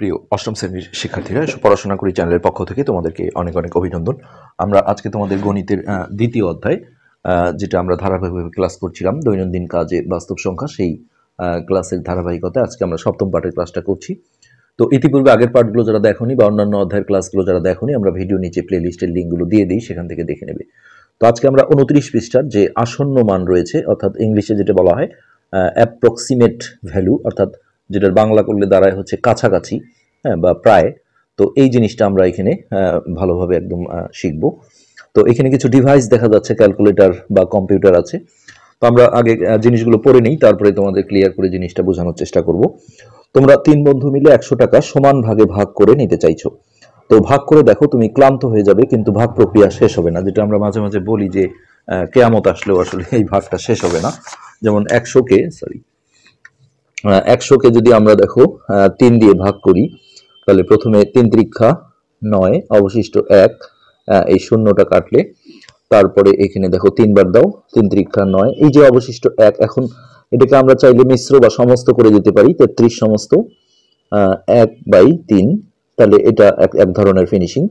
প্রিয় অষ্টম শ্রেণির শিক্ষার্থীরা, পড়াশোনা করি চ্যানেলের পক্ষ থেকে তোমাদেরকে অনেক অনেক অভিনন্দন। আমরা আজকে তোমাদের গণিতের দ্বিতীয় অধ্যায় যেটা আমরা ধারাবাহিকভাবে ক্লাস করছিলাম, দৈনন্দিন কাজে বাস্তব সংখ্যা, সেই ক্লাসের ধারাবাহিকতা আজকে আমরা সপ্তম পাঠের ক্লাসটা করছি। তো ইতিপূর্বে আগের পার্টগুলো যারা দেখোনি বা অন্যান্য অধ্যায়ের ক্লাসগুলো যারা দেখোনি, আমরা ভিডিও নিচে প্লে লিস্টের লিঙ্কগুলো দিয়ে দিই, সেখান থেকে দেখে নেবে। তো আজকে আমরা উনত্রিশ পৃষ্ঠার যে আসন্ন মান রয়েছে, অর্থাৎ ইংলিশে যেটা বলা হয় অ্যাপ্রক্সিমেট ভ্যালু অর্থাৎ যেটার বাংলা করলে দাঁড়ায় হচ্ছে কাছাকাছি হ্যাঁ বা প্রায়। তো এই জিনিসটা আমরা এখানে ভালোভাবে একদম শিখব। তো এখানে কিছু ডিভাইস দেখা যাচ্ছে ক্যালকুলেটর বা কম্পিউটার আছে। তো আমরা আগে জিনিসগুলো পড়ে নিই, তারপরে তোমাদের ক্লিয়ার করে জিনিসটা বোঝানোর চেষ্টা করব। তোমরা তিন বন্ধু মিলে একশো টাকা সমান ভাগে ভাগ করে নিতে চাইছো। তো ভাগ করে দেখো, তুমি ক্লান্ত হয়ে যাবে, কিন্তু ভাগ প্রক্রিয়া শেষ হবে না, যেটা আমরা মাঝে মাঝে বলি যে কেয়ামত আসলেও আসলে এই ভাগটা শেষ হবে না। যেমন একশোকে সরি একশোকে যদি আমরা দেখো তিন দিয়ে ভাগ করি, তাহলে প্রথমে তিন ত্রিক্ষা নয়, অবশিষ্ট এক এই শূন্যটা কাটলে। তারপরে এখানে দেখো তিনবার দাও, তিন ত্রিক্ষা নয়, এই যে অবশিষ্ট এক, এখন এটাকে আমরা চাইলে মিশ্র বা সমস্ত করে দিতে পারি, তেত্রিশ সমস্ত এক বাই তিন, তাহলে এটা এক এক ধরনের ফিনিশিং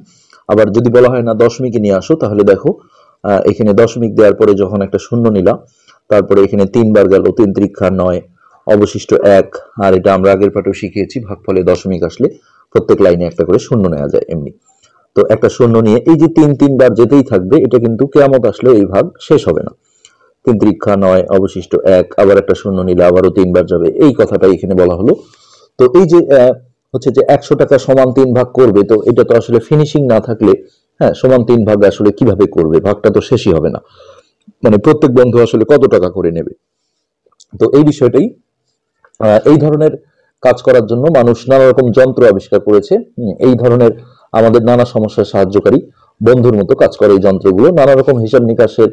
আবার যদি বলা হয় না দশমিকে নিয়ে আসো, তাহলে দেখো এখানে দশমিক দেওয়ার পরে যখন একটা শূন্য নিলাম, তারপরে এখানে তিনবার গেল, তিন ত্রিক্ষা নয় অবশিষ্ট এক, আর এটা আমরা আগের পাঠেও শিখিয়েছি, ভাগফলে দশমিক আসলে প্রত্যেক লাইনে একটা করে শূন্য নেওয়া যায় এমনি। তো একটা শূন্য নিয়ে এই যে তিন তিনবার যেতেই থাকবে, এটা কিন্তু কেয়ামত আসলে এই ভাগ শেষ হবে না। তিন ত্রিক্ষা নয়, অবশিষ্ট এক, আবার একটা শূন্য নিলে আবারও তিনবার যাবে। এই কথাটাই এখানে বলা হলো। তো এই যে হচ্ছে যে একশো টাকা সমান তিন ভাগ করবে, তো এটা তো আসলে ফিনিশিং না থাকলে হ্যাঁ সমান তিন ভাগ আসলে কীভাবে করবে? ভাগটা তো শেষই হবে না। মানে প্রত্যেক বন্ধু আসলে কত টাকা করে নেবে? তো এই বিষয়টাই এই ধরনের কাজ করার জন্য মানুষ নানা রকম যন্ত্র আবিষ্কার করেছে। এই ধরনের আমাদের নানা সমস্যার সাহায্যকারী বন্ধুর মতো কাজ করে এই যন্ত্রগুলো। নানা রকম হিসাব নিকাশের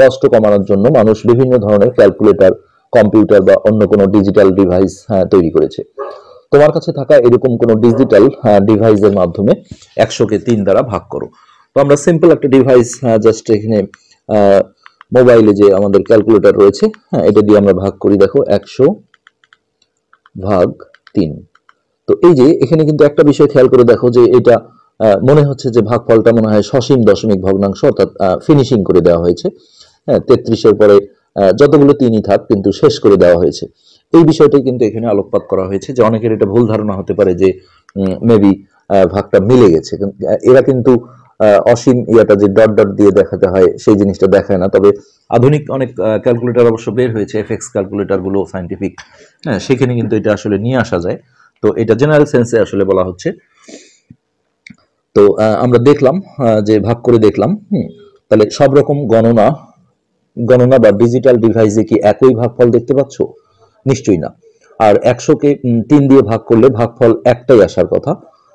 কষ্ট কমানোর জন্য মানুষ বিভিন্ন ধরনের ক্যালকুলেটর, কম্পিউটার বা অন্য কোনো ডিজিটাল ডিভাইস তৈরি করেছে। তোমার কাছে থাকা এরকম কোনো ডিজিটাল ডিভাইসের মাধ্যমে একশোকে তিন দ্বারা ভাগ করো। তো আমরা সিম্পল একটা ডিভাইস জাস্ট এখানে মোবাইলে যে আমাদের ক্যালকুলেটর রয়েছে হ্যাঁ এটা দিয়ে আমরা ভাগ করি। দেখো, একশো ভাগ তিন। তো এই যে এখানে কিন্তু একটা বিষয় খেয়াল করে দেখো যে এটা মনে হচ্ছে যে ভাগফলটা মনে হয় সসীম দশমিক ভগ্নাংশ, অর্থাৎ ফিনিশিং করে দেওয়া হয়েছে। হ্যাঁ তেত্রিশের পরে যতগুলো তিনই থাক কিন্তু শেষ করে দেওয়া হয়েছে। এই বিষয়টাই কিন্তু এখানে আলোকপাত করা হয়েছে যে অনেকের এটা ভুল ধারণা হতে পারে যে মেবি ভাগটা মিলে গেছে। এরা কিন্তু অসীম ইয়াটা যে ডট ডট দিয়ে দেখাতে হয়, সেই জিনিসটা দেখায় না। তবে আধুনিক অনেক ক্যালকুলেটর অবশ্য বের হয়েছে এফএক্স ক্যালকুলেটরগুলো সাইন্টিফিক হ্যাঁ সেখানে কিন্তু এটা আসলে নিয়ে আসা যায়। তো এটা জেনারেল সেন্সে আসলে বলা হচ্ছে। তো আমরা দেখলাম যে ভাগ করে দেখলাম তাহলে সব রকম গণনা গণনা বা ডিজিটাল ডিভাইসে কি একই ভাগফল দেখতে পাচ্ছ? নিশ্চয়ই না। আর একশোকে তিন দিয়ে ভাগ করলে ভাগফল একটাই আসার কথা।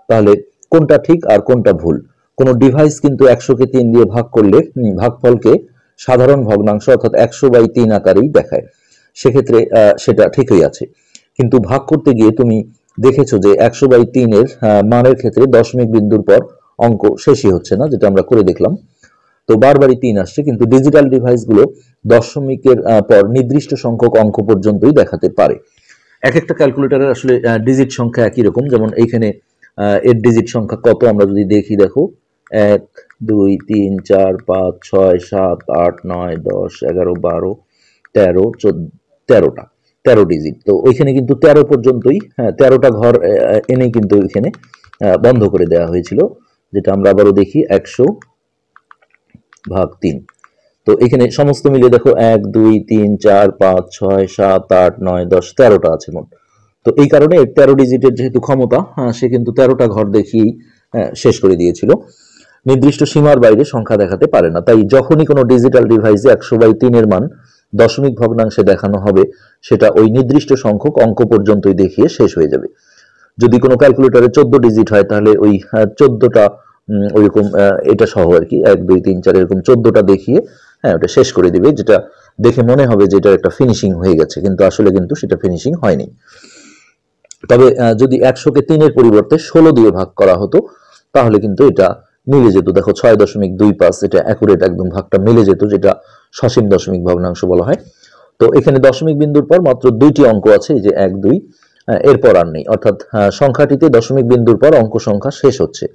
তাহলে কোনটা ঠিক আর কোনটা ভুল? কোন ডিভাইস কিন্তু একশোকে তিন দিয়ে ভাগ করলে ভাগফলকে সাধারণ ভগ্নাংশ অর্থাৎ একশো বাই তিন আকারেই দেখায়। সেক্ষেত্রে সেটা ঠিকই আছে। কিন্তু ভাগ করতে গিয়ে তুমি দেখেছ যে একশো বাই তিনের মানের ক্ষেত্রে দশমিক বিন্দুর পর অঙ্ক শেষই হচ্ছে না, যেটা আমরা করে দেখলাম। তো বারবারই তিন আসছে, কিন্তু ডিজিটাল ডিভাইসগুলো দশমিকের পর নির্দিষ্ট সংখ্যক অঙ্ক পর্যন্তই দেখাতে পারে। এক একটা ক্যালকুলেটরের আসলে ডিজিট সংখ্যা একই রকম। যেমন এইখানে এর ডিজিট সংখ্যা কত, আমরা যদি দেখি দেখো এক দুই তিন চার পাঁচ ছয় সাত আট নয় দশ এগারো বারো তেরো চোদ্দ তেরোটা তেরো ডিজিট তো ওইখানে কিন্তু তেরো পর্যন্তই হ্যাঁ তেরোটা ঘর এনেই কিন্তু ওইখানে বন্ধ করে দেওয়া হয়েছিল যেটা আমরা আবারও দেখি একশো ভাগ তিন। তো এখানে সমস্ত মিলিয়ে দেখো এক দুই তিন চার পাঁচ ছয় সাত আট নয় দশ তেরোটা আছে মোট। তো এই কারণে তেরো ডিজিটের যেহেতু ক্ষমতা হ্যাঁ, সে কিন্তু তেরোটা ঘর দেখিয়েই হ্যাঁ, শেষ করে দিয়েছিল। নির্দিষ্ট সীমার বাইরে সংখ্যা দেখাতে পারে না। তাই যখনই কোনো ডিজিটাল ডিভাইসে একশো বাই তিনের মান দশমিক ভগ্নাংশে দেখানো হবে, সেটা ওই নির্দিষ্ট সংখ্যক অঙ্ক পর্যন্তই দেখিয়ে শেষ হয়ে যাবে। যদি কোনো ক্যালকুলেটরে চোদ্দ ডিজিট হয়, তাহলে ওই চোদ্দটা ওইরকম এটা সহ আর কি, এক, দুই, তিন, চার, এরকম চোদ্দটা দেখিয়ে হ্যাঁ ওটা শেষ করে দিবে, যেটা দেখে মনে হবে যে এটা একটা ফিনিশিং হয়ে গেছে, কিন্তু আসলে কিন্তু সেটা ফিনিশিং হয়নি। তবে যদি একশোকে তিনের পরিবর্তে ষোলো দিয়ে ভাগ করা হতো, তাহলে কিন্তু এটা মিলে যেত। দেখো, ছয় দশমিক দুই পাঁচ এটা অ্যাকুরেট একদম ভাগটা মিলে যেত, যেটা সসীম দশমিক ভগ্নাংশ বলা হয়। তো এখানে দশমিক বিন্দুর পর মাত্র দুইটি অঙ্ক আছে যে এক, দুই এরপর আর নেই। অর্থাৎ সংখ্যাটিতে দশমিক বিন্দুর পর অঙ্ক সংখ্যা শেষ হচ্ছে।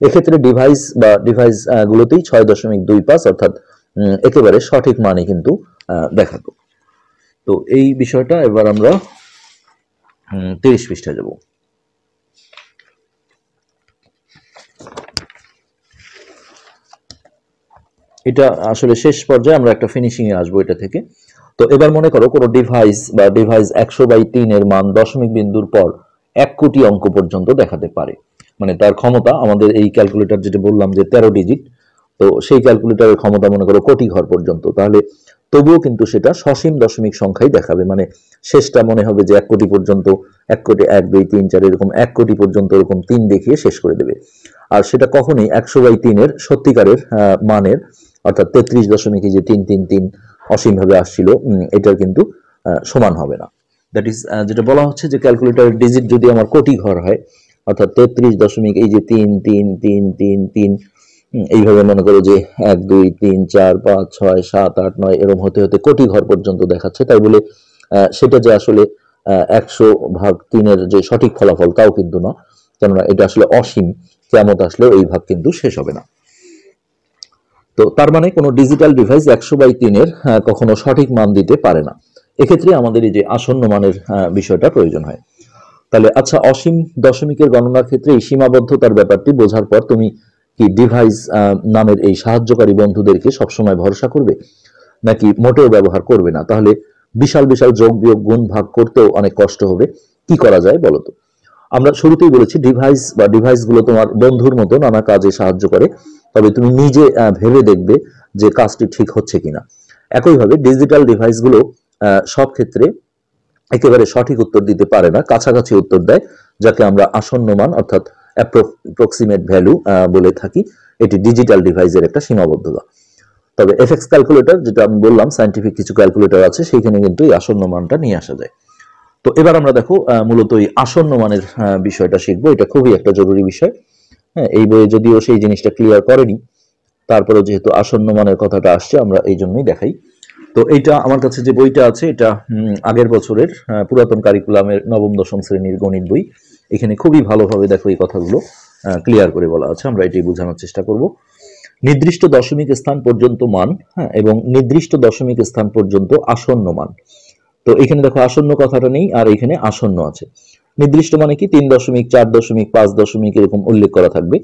এক্ষেত্রে ডিভাইস বা ডিভাইস গুলোতেই ছয় দশমিক দুই পাঁচ, অর্থাৎ একেবারে সঠিক মানে কিন্তু দেখাতো তো এই বিষয়টা এবার আমরা তিরিশ পৃষ্ঠায় যাব। এটা আসলে শেষ পর্যায়ে আমরা একটা ফিনিশিং এ আসব এটা থেকে। তো এবার মনে করো কোনো ডিভাইস বা ডিভাইস একশো বাই তিনের মান দশমিক বিন্দুর পর এক কোটি অঙ্ক পর্যন্ত দেখাতে পারে। মানে তার ক্ষমতা, আমাদের এই ক্যালকুলেটর যেটা বললাম যে তেরো ডিজিট তো সেই ক্যালকুলেটরের ক্ষমতা মনে করো কোটি ঘর পর্যন্ত। তাহলে তবুও কিন্তু সেটা সসীম দশমিক সংখ্যাই দেখাবে। মানে শেষটা মনে হবে যে এক কোটি পর্যন্ত, এক কোটি এক, দুই, তিন, চার, এরকম এক কোটি পর্যন্ত এরকম তিন দেখিয়ে শেষ করে দেবে। আর সেটা কখনই একশো বাই তিনের সত্যিকারের মানের অর্থাৎ তেত্রিশ দশমিক যে তিন তিন তিন অসীম ভাবে আসছিল এটার কিন্তু সমান হবে না। দ্যাট ইজ যেটা বলা হচ্ছে যে ক্যালকুলেটরের ডিজিট যদি আমার কোটি ঘর হয়, অর্থাৎ তেত্রিশ দশমিক এই যে তিন তিন তিন তিন তিন এইভাবে মনে করো যে এক, দুই, তিন, চার, পাঁচ, ছয়, সাত, আট, নয় এরকম হতে হতে কোটি ঘর পর্যন্ত দেখাচ্ছে। তাই বলে সেটা যে আসলে একশো ভাগ তিনের যে সঠিক ফলাফল, তাও কিন্তু না কেননা এটা আসলে অসীম কেমত আসলেও এই ভাগ কিন্তু শেষ হবে না। তো তার মানে কোনো ডিজিটাল ডিভাইস একশো বাই তিনের কখনো সঠিক মান দিতে পারে না। এক্ষেত্রে আমাদের এই যে আসন্ন মানের বিষয়টা প্রয়োজন হয়। তাহলে আচ্ছা অসীম দশমিকের গণনার ক্ষেত্রে এই সীমাবদ্ধতার ব্যাপারটি বোঝার পর তুমি কি ডিভাইস নামের এই সাহায্যকারী বন্ধুদেরকে সবসময় ভরসা করবে? নাকি মোটেও ব্যবহার করবে না? তাহলে বিশাল বিশাল যোগ বিয়োগ গুণ ভাগ করতেও অনেক কষ্ট হবে। কি করা যায় বলতো আমরা শুরুতেই বলেছি ডিভাইস বা ডিভাইসগুলো তোমার বন্ধুর মতো নানা কাজে সাহায্য করে। তবে তুমি নিজে ভেবে দেখবে যে কাজটি ঠিক হচ্ছে কিনা। একইভাবে ডিজিটাল ডিভাইসগুলো সব ক্ষেত্রে একেবারে সঠিক উত্তর দিতে পারে না, কাছাকাছি উত্তর দেয়, যাকে আমরা আসন্ন মান অর্থাৎ অ্যাপ্রক্সিমেট ভ্যালু বলে থাকি। এটি ডিজিটাল ডিভাইসের একটা সীমাবদ্ধতা। তবে এফএক্স ক্যালকুলেটর যেটা আমি বললাম সাইন্টিফিক কিছু ক্যালকুলেটর আছে, সেইখানে কিন্তু এই আসন্ন মানটা নিয়ে আসা যায়। তো এবার আমরা দেখো মূলত এই আসন্ন মানের বিষয়টা শিখব। এটা খুবই একটা জরুরি বিষয়। হ্যাঁ এই বইয়ে যদিও সেই জিনিসটা ক্লিয়ার করেনি তারপরে যেহেতু আসন্ন মানের কথাটা আসছে, আমরা এই জন্যই দেখাই। তো এইটা আমার কাছে যে বইটা আছে, এটা আগের বছরের পুরাতন কারিকুলামের নবম, দশম শ্রেণির গণিত বই। এখানে খুবই ভালোভাবে দেখো এই কথাগুলো ক্লিয়ার করে বলা আছে, আমরা এটি বোঝানোর চেষ্টা করব। নির্দিষ্ট দশমিক স্থান পর্যন্ত মান হ্যাঁ এবং নির্দিষ্ট দশমিক স্থান পর্যন্ত আসন্ন মান। তো এখানে দেখো আসন্ন কথাটা নেই, আর এখানে আসন্ন আছে। নির্দিষ্ট মানে কি? তিন দশমিক চার দশমিক পাঁচ দশমিক এরকম উল্লেখ করা থাকবে।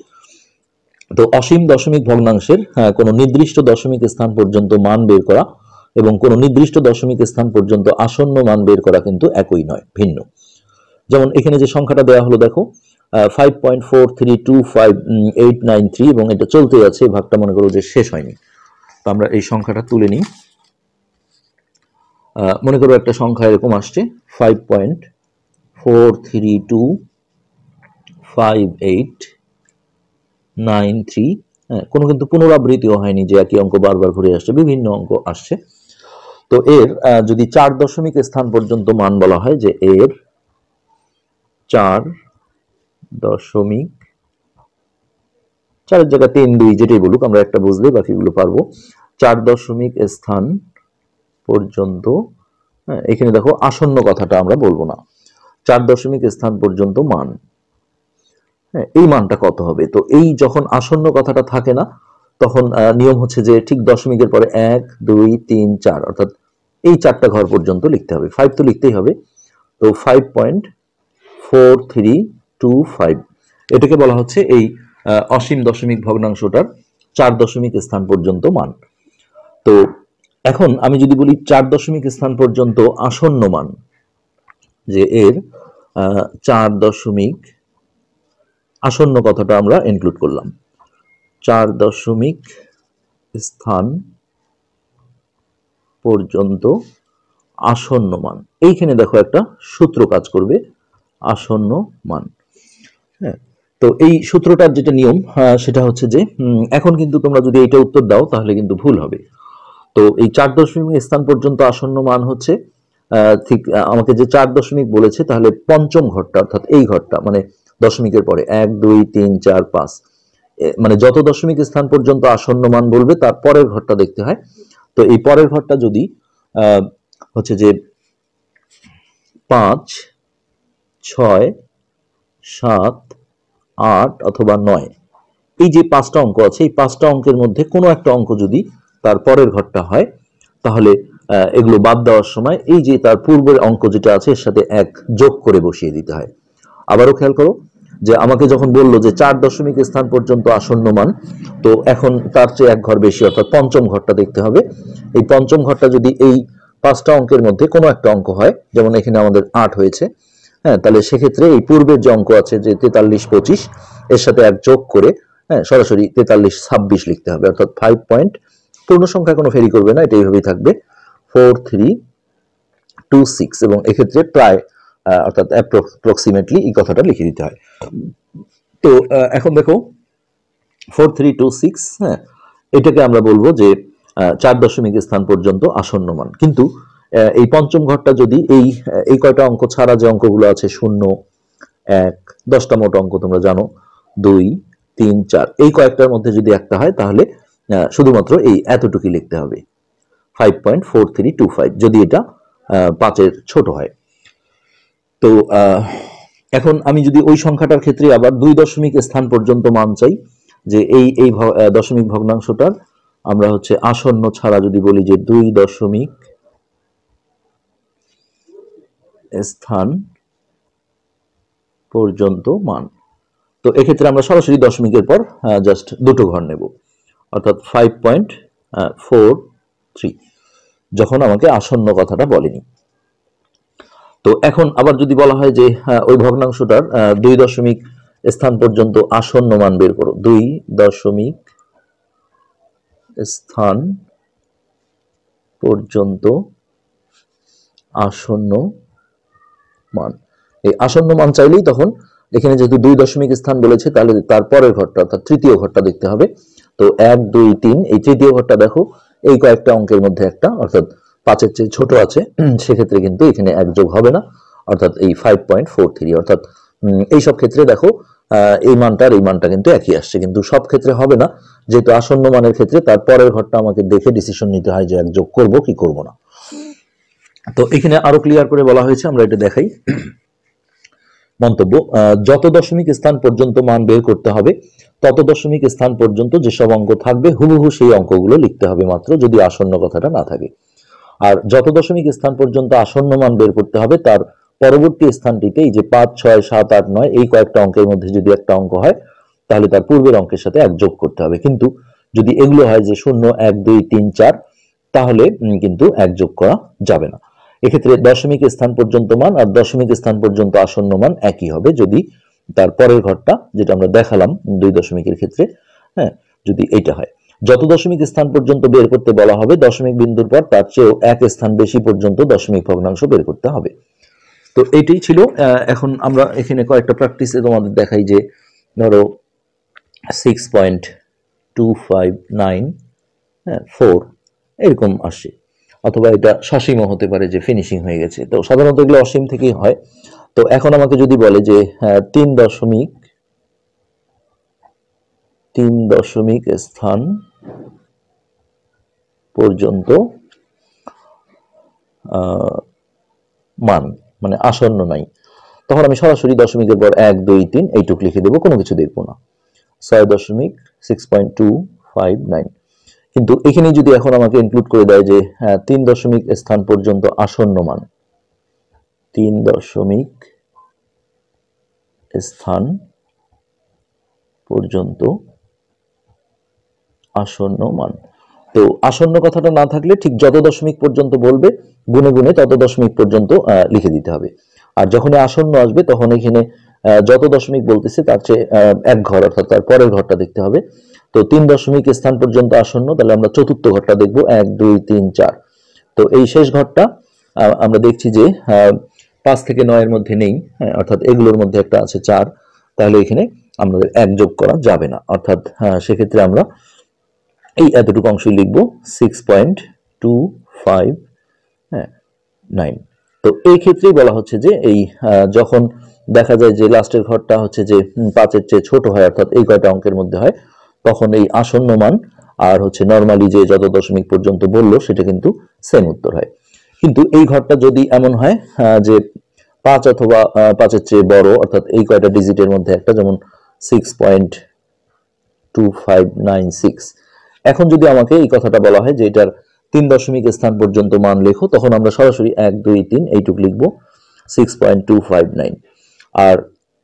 তো অসীম দশমিক ভগ্নাংশের হ্যাঁ, কোনো নির্দিষ্ট দশমিক স্থান পর্যন্ত মান বের করা এবং কোনো নির্দিষ্ট দশমিক স্থান পর্যন্ত আসন্ন মান বের করা কিন্তু একই নয় ভিন্ন। যেমন এখানে যে সংখ্যাটা দেওয়া হলো দেখো five point four three two five eight nine three এবং এটা চলতে আছে ভাগটা মনে করো যে শেষ হয়নি। তো আমরা এই সংখ্যাটা তুলে নিই। মনে করো একটা সংখ্যা এরকম আসছে five point four three two five eight nine three হ্যাঁ কোনো কিন্তু পুনরাবৃত্তিও হয়নি যে একই অঙ্ক বারবার ঘুরে আসছে বিভিন্ন অঙ্ক আসছে। তো এর যদি চার দশমিক স্থান পর্যন্ত মান বলা হয় যে এর চার দশমিক চারের জায়গায় তিন দুই যেটাই বলুক আমরা একটা বুঝলে বাকিগুলো পারব। চার দশমিক স্থান পর্যন্ত হ্যাঁ, এখানে দেখো আসন্ন কথাটা আমরা বলব না। চার দশমিক স্থান পর্যন্ত মান। হ্যাঁ এই মানটা কত হবে? তো এই যখন আসন্ন কথাটা থাকে না, তখন নিয়ম হচ্ছে যে ঠিক দশমিকের পরে এক, দুই, তিন, চার, অর্থাৎ এই চারটা ঘর পর্যন্ত লিখতে হবে। ফাইভ তো লিখতেই হবে। তো five point four three two five এটাকে বলা হচ্ছে এই অসীম দশমিক ভগ্নাংশটার চার দশমিক স্থান পর্যন্ত মান। তো এখন আমি যদি বলি চার দশমিক স্থান পর্যন্ত আসন্ন মান যে এর চার দশমিক, আসন্ন কথাটা আমরা ইনক্লুড করলাম। চার দশমিক স্থান পর্যন্ত আসন্ন মান। এইখানে দেখো একটা সূত্র কাজ করবে, আসন্ন মান। হ্যাঁ তো এই সূত্রটার যেটা নিয়ম সেটা হচ্ছে যে এখন কিন্তু তোমরা যদি এটা উত্তর দাও তাহলে কিন্তু ভুল হবে। তো এই চার দশমিক স্থান পর্যন্ত আসন্ন মান হচ্ছে ঠিক আমাকে যে চার দশমিক বলেছে, তাহলে পঞ্চম ঘরটা, অর্থাৎ এই ঘরটা মানে দশমিকের পরে, এক, দুই, তিন, চার, পাঁচ। মানে যত দশমিক স্থান পর্যন্ত আসন্ন মান বলবে, তার পরের ঘরটা দেখতে হয়। তো এই পরের ঘরটা যদি হচ্ছে যে পাঁচ, ছয়, সাত, আট অথবা নয়, এই যে পাঁচটা অঙ্ক আছে, এই পাঁচটা অঙ্কের মধ্যে কোনো একটা অঙ্ক যদি তার পরের ঘরটা হয়, তাহলে এগুলো বাদ দেওয়ার সময় এই যে তার পূর্বের অঙ্ক যেটা আছে এর সাথে এক যোগ করে বসিয়ে দিতে হয়। আবারও খেয়াল করো যে আমাকে যখন বলল যে চার দশমিক স্থান পর্যন্ত আসন্ন মান, তো এখন তার চেয়ে এক ঘর বেশি, অর্থাৎ পঞ্চম ঘরটা দেখতে হবে। এই পঞ্চম ঘরটা যদি এই পাঁচটা অঙ্কের মধ্যে কোনো একটা অঙ্ক হয়, যেমন এখানে আমাদের আট হয়েছে হ্যাঁ তাহলে সেক্ষেত্রে এই পূর্বের যে অঙ্ক আছে যে তেতাল্লিশ পঁচিশ, এর সাথে এক যোগ করে হ্যাঁ সরাসরি তেতাল্লিশ ছাব্বিশ লিখতে হবে, অর্থাৎ ফাইভ পয়েন্ট পূর্ণ সংখ্যা কোনো ফেরি করবে না, এটা এইভাবেই থাকবে। ফোর থ্রি টু সিক্স এবং এক্ষেত্রে প্রায় অর্থাৎ অ্যাপ্রক্সিমেটলি এই কথাটা লিখে দিতে হয়। তো এখন দেখো ফোর থ্রি টু সিক্স হ্যাঁ এটাকে আমরা বলব যে চার দশমিক স্থান পর্যন্ত আসন্ন মান কিন্তু এই পঞ্চম ঘরটা যদি এই এই কয়টা অঙ্ক ছাড়া যে অঙ্কগুলো আছে, শূন্য, এক, দশটা মোট অঙ্ক তোমরা জানো, দুই, তিন, চার, এই কয়েকটার মধ্যে যদি একটা হয়, তাহলে শুধুমাত্র এই এতটুকু লিখতে হবে। Five point four three two five যদি এটা পাঁচের ছোট হয়। তো এখন আমি যদি ওই সংখ্যাটার ক্ষেত্রে আবার দুই দশমিক স্থান পর্যন্ত মান চাই, যে এই এই দশমিক ভগ্নাংশটার, আমরা হচ্ছে আসন্ন ছাড়া যদি বলি যে দুই দশমিক স্থান পর্যন্ত মান। তো এক্ষেত্রে আমরা সরাসরি দশমিকের পর জাস্ট দুটো ঘর নেব। অর্থাৎ ফাইভ পয়েন্ট ফোর থ্রি যখন আমাকে আসন্ন কথাটা বলেনি। তো এখন আবার যদি বলা হয় যে ওই ভগ্নাংশটার দুই দশমিক স্থান পর্যন্ত আসন্ন মান বের করো। দুই দশমিক স্থান পর্যন্ত আসন্ন মান। এই আসন্ন মান চাইলেই তখন এখানে যেহেতু দুই দশমিক স্থান বলেছে, তাহলে তার পরের ঘরটা, অর্থাৎ তৃতীয় ঘরটা দেখতে হবে। তো এক, দুই, তিন, এই তৃতীয় ঘরটা দেখো এই কয়েকটা অঙ্কের মধ্যে একটা অর্থাৎ পাঁচের চেয়ে ছোট আছে সেক্ষেত্রে কিন্তু এখানে একযোগ হবে না অর্থাৎ এই ফাইভ পয়েন্ট ফোর থ্রি অর্থাৎ উম, এই সব ক্ষেত্রে দেখো এই মানটা আর এই মানটা কিন্তু একই আসছে কিন্তু সব ক্ষেত্রে হবে না যেহেতু আসন্ন মানের ক্ষেত্রে তার পরের ঘরটা আমাকে দেখে ডিসিশন নিতে হয় যে এক যোগ করব কি করব না। তো এখানে আরও ক্লিয়ার করে বলা হয়েছে আমরা এটা দেখাই। মন্তব্য যত দশমিক স্থান পর্যন্ত মান বের করতে হবে, তত দশমিক স্থান পর্যন্ত যেসব অঙ্ক থাকবে, হুবহু সেই অঙ্কগুলো লিখতে হবে মাত্র যদি আসন্ন কথাটা না থাকে। আর যত দশমিক স্থান পর্যন্ত আসন্ন মান বের করতে হবে, তার পরবর্তী স্থানটিতে এই যে পাঁচ, ছয়, সাত, আট, নয়, এই কয়েকটা অঙ্কের মধ্যে যদি একটা অঙ্ক হয়, তাহলে তার পূর্বের অঙ্কের সাথে এক যোগ করতে হবে। কিন্তু যদি এগুলো হয় যে শূন্য, এক, দুই, তিন, চার, তাহলে কিন্তু এক যোগ করা যাবে না। এক্ষেত্রে দশমিক স্থান পর্যন্ত মান আর দশমিক স্থান পর্যন্ত আসন্ন মান একই হবে যদি তার পরের ঘরটা যেটা আমরা দেখালাম দুই দশমিকের ক্ষেত্রে হ্যাঁ যদি এটা হয়। যত দশমিক স্থান পর্যন্ত বের করতে বলা হবে, দশমিক বিন্দুর পর তার চেয়েও এক স্থান বেশি পর্যন্ত দশমিক ভগ্নাংশ বের করতে হবে। তো এইটাই ছিল এখন আমরা এখানে কয়েকটা প্র্যাকটিসে তোমাদের দেখাই যে, ধরো six point two five nine হ্যাঁ ফোর এরকম আসে। অথবা এটা সসীমও হতে পারে যে ফিনিশিং হয়ে গেছে। তো সাধারণত এগুলো অসীম থেকেই হয়। তো এখন আমাকে যদি বলে যে হ্যাঁ, তিন দশমিক তিন দশমিক স্থান পর্যন্ত মান মানে আসন্ন নাই। তখন আমি সরাসরি দশমিকের পর এক দুই তিন এইটুক লিখে দেবো কোনো কিছু দেখব না। ছয় দশমিক six point two five nine কিন্তু এখানে যদি এখন আমাকে ইনক্লুড করে দেয় যে হ্যাঁ, তিন দশমিক স্থান পর্যন্ত আসন্ন মান তিন দশমিক স্থান পর্যন্ত আসন্ন মান। তো আসন্ন কথাটা না থাকলে ঠিক যত দশমিক পর্যন্ত বলবে গুনে গুনে তত দশমিক পর্যন্ত লিখে দিতে হবে। আর যখন আসন্ন আসবে তখন এখানে যত দশমিক বলতেছে তার চেয়ে এক ঘর অর্থাৎ তার পরের ঘরটা দেখতে হবে। তো তিন দশমিক স্থান পর্যন্ত আসন্ন তাহলে আমরা চতুর্থ ঘরটা দেখব এক দুই তিন চার। তো এই শেষ ঘরটা আমরা দেখছি যে পাঁচ থেকে নয়ের মধ্যে নেই হ্যাঁ, অর্থাৎ এগুলোর মধ্যে একটা আছে চার তাহলে এখানে আমাদের এক যোগ করা যাবে না। অর্থাৎ হ্যাঁ, সেক্ষেত্রে আমরা এই এতটুকু অংশই লিখব সিক্স পয়েন্ট টু ফাইভ হ্যাঁ নাইন তো এই ক্ষেত্রেই বলা হচ্ছে যে এই যখন দেখা যায় যে লাস্টের ঘরটা হচ্ছে যে পাঁচের চেয়ে ছোট হয়, অর্থাৎ এই কয়টা অঙ্কের মধ্যে হয়, তখন এই আসন্ন মান আর হচ্ছে নর্মালি যে যত দশমিক পর্যন্ত বলল, সেটা কিন্তু সেম উত্তর হয়। কিন্তু এই ঘরটা যদি এমন হয় যে পাঁচ অথবা পাঁচের চেয়ে বড়, অর্থাৎ এই কয়টা ডিজিটের মধ্যে একটা, যেমন six point two five nine six এখন যদি আমাকে এই কথাটা বলা হয় যে এটার তিন দশমিক স্থান পর্যন্ত মান লেখো, তখন আমরা সরাসরি এক, দুই, তিন এইটুক লিখব six point two five nine আর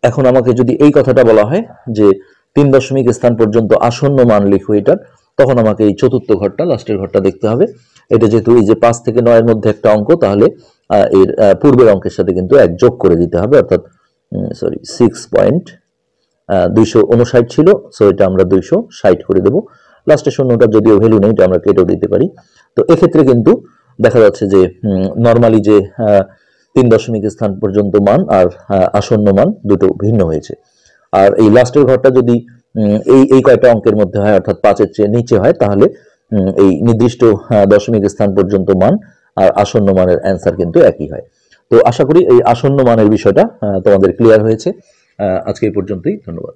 এখন আমাকে যদি এই কথাটা বলা হয় যে তিন দশমিক স্থান পর্যন্ত আসন্ন মান লিখো এটার, তখন আমাকে এই চতুর্থ ঘরটা, লাস্টের ঘরটা দেখতে হবে। এটা যেহেতু এই যে পাঁচ থেকে নয়ের মধ্যে একটা অঙ্ক, তাহলে এর পূর্বের অঙ্কের সাথে কিন্তু এক যোগ করে দিতে হবে, অর্থাৎ সরি সিক্স পয়েন্ট দুইশো উনষাট ছিল সো এটা আমরা দুইশো ষাট করে দেবো। লাস্টের শূন্যটা যদিও ভ্যালু নেই, এটা আমরা কেটেও দিতে পারি। তো এক্ষেত্রে কিন্তু দেখা যাচ্ছে যে নর্মালি যে তিন দশমিক স্থান পর্যন্ত মান আর আসন্ন মান দুটো ভিন্ন হয়েছে। আর এই লাস্টের ঘরটা যদি এই এই কয়টা অঙ্কের মধ্যে হয়, অর্থাৎ পাঁচের চেয়ে নিচে হয়, তাহলে এই নির্দিষ্ট দশমিক স্থান পর্যন্ত মান আর আসন্ন মানের অ্যান্সার কিন্তু একই হয়। তো আশা করি এই আসন্ন মানের বিষয়টা তোমাদের ক্লিয়ার হয়েছে। আজকে এই পর্যন্তই, ধন্যবাদ।